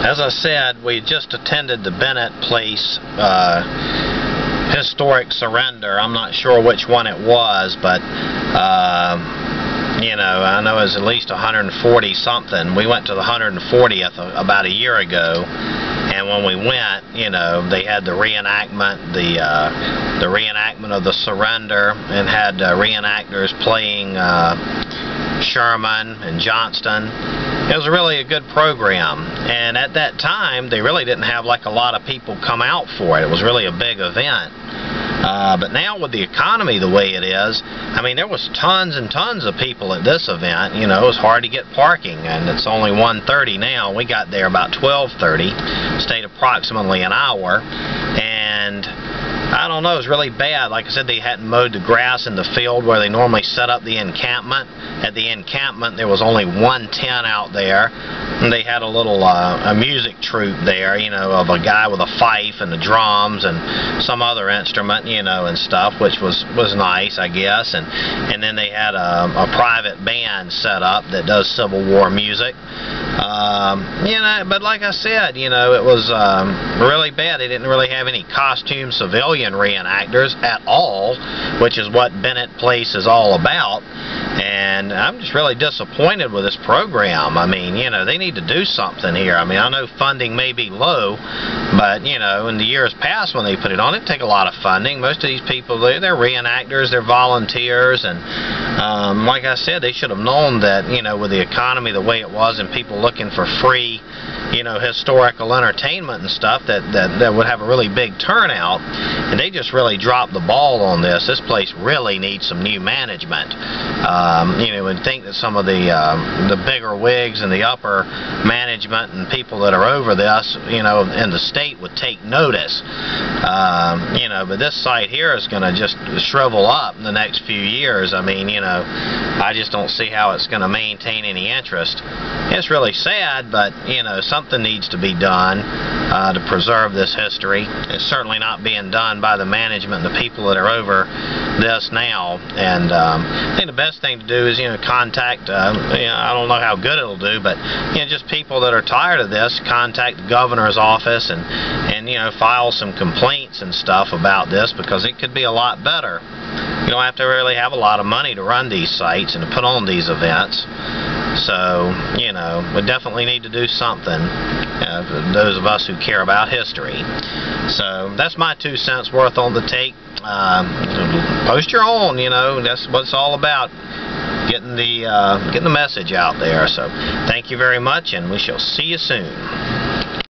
as I said, we just attended the Bennett Place uh, historic surrender. I'm not sure which one it was, but uh, you know, I know it was at least 140 something. We went to the 140th about a year ago, and when we went, you know, they had the reenactment, the uh, the reenactment of the surrender, and had uh, reenactors playing uh, Sherman and Johnston. It was really a good program, and at that time, they really didn't have like a lot of people come out for it. It was really a big event. Uh, but now with the economy the way it is, I mean, there was tons and tons of people at this event. You know, it was hard to get parking, and it's only 1.30 now. We got there about 12.30, stayed approximately an hour, and I don't know, it was really bad. Like I said, they hadn't mowed the grass in the field where they normally set up the encampment. At the encampment, there was only one tent out there. And they had a little uh, a music troupe there, you know, of a guy with a fife and the drums and some other instrument, you know, and stuff, which was was nice, I guess. And and then they had a, a private band set up that does Civil War music. Um, you know, but like I said, you know, it was um, really bad. They didn't really have any costume civilian reenactors at all, which is what Bennett Place is all about. And I'm just really disappointed with this program. I mean, you know, they need to do something here. I mean, I know funding may be low, but, you know, in the years past when they put it on, it take a lot of funding. Most of these people, they're, they're reenactors, they're volunteers, and um, like I said, they should have known that, you know, with the economy the way it was and people looking for free, you know, historical entertainment and stuff, that, that, that would have a really big turnout. And they just really dropped the ball on this. This place really needs some new management. Um, you know, and think that some of the uh, the bigger wigs and the upper management and people that are over this, you know, in the state would take notice. Um, you know, but this site here is going to just shrivel up in the next few years. I mean, you know, I just don't see how it's going to maintain any interest. It's really sad, but you know, something needs to be done uh, to preserve this history. It's certainly not being done by the management and the people that are over this now. And um, I think the best thing to do is, you know, contact, uh, you know, I don't know how good it'll do, but, you know, just people that are tired of this, contact the governor's office and, and you know, file some complaints and stuff about this because it could be a lot better. You don't have to really have a lot of money to run these sites and to put on these events. So, you know, we definitely need to do something, uh, those of us who care about history. So, that's my two cents worth on the take. Uh, post your own, you know, that's what it's all about. Getting the uh, getting the message out there. So, thank you very much, and we shall see you soon.